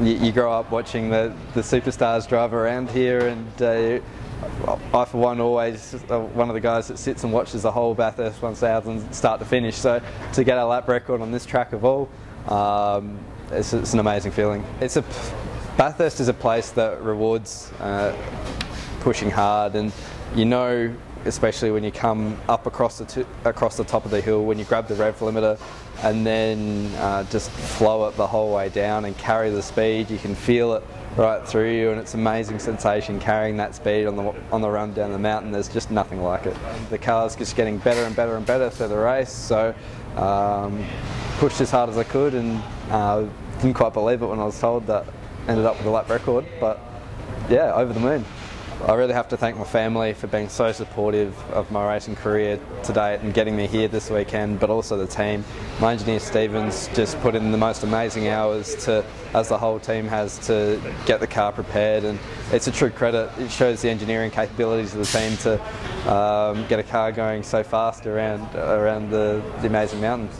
you, you, grow up watching the, the superstars drive around here and uh, I for one always uh, one of the guys that sits and watches the whole Bathurst 1000 start to finish so to get a lap record on this track of all um, it's, it's, an amazing feeling. It's a Bathurst is a place that rewards uh, pushing hard and you know especially when you come up across the across the top of the hill when you grab the rev limiter and then uh, just flow it the whole way down and carry the speed. You can feel it right through you and it's an amazing sensation carrying that speed on the on the run down the mountain. There's just nothing like it. The car's just getting better and better and better through the race so um, pushed as hard as I could and uh, didn't quite believe it when I was told that ended up with a lap record but yeah over the moon I really have to thank my family for being so supportive of my racing career to date and getting me here this weekend, but also the team. My engineer Stevens just put in the most amazing hours to, as the whole team has, to get the car prepared, and it's a true credit. It shows the engineering capabilities of the team to um, get a car going so fast around around the, the amazing mountains.